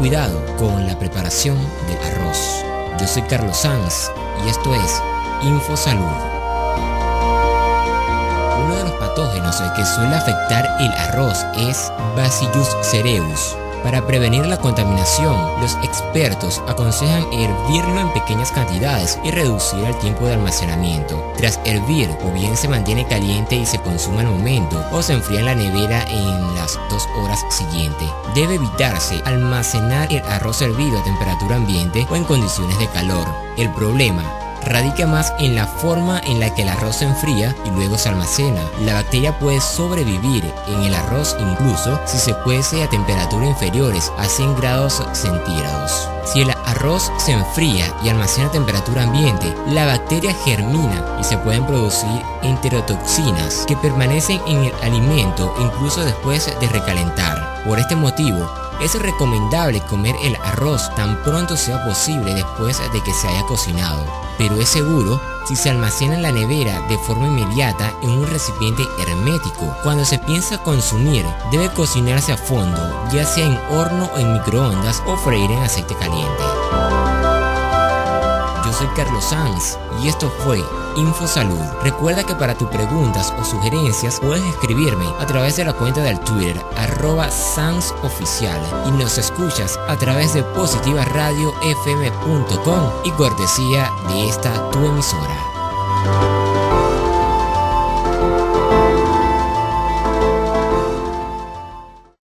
cuidado con la preparación del arroz. Yo soy Carlos Sanz y esto es InfoSalud. Uno de los patógenos que suele afectar el arroz es Bacillus cereus, para prevenir la contaminación, los expertos aconsejan hervirlo en pequeñas cantidades y reducir el tiempo de almacenamiento. Tras hervir, o bien se mantiene caliente y se consume al momento, o se enfría en la nevera en las dos horas siguientes. Debe evitarse almacenar el arroz hervido a temperatura ambiente o en condiciones de calor. El problema radica más en la forma en la que el arroz se enfría y luego se almacena. La bacteria puede sobrevivir en el arroz incluso si se cuece a temperaturas inferiores a 100 grados centígrados. Si el arroz se enfría y almacena a temperatura ambiente, la bacteria germina y se pueden producir enterotoxinas que permanecen en el alimento incluso después de recalentar. Por este motivo, es recomendable comer el arroz tan pronto sea posible después de que se haya cocinado, pero es seguro si se almacena en la nevera de forma inmediata en un recipiente hermético. Cuando se piensa consumir, debe cocinarse a fondo, ya sea en horno o en microondas o freír en aceite caliente. Soy Carlos Sanz y esto fue InfoSalud. Recuerda que para tus preguntas o sugerencias puedes escribirme a través de la cuenta del Twitter arroba Oficial y nos escuchas a través de positivaradiofm.com y cortesía de esta tu emisora.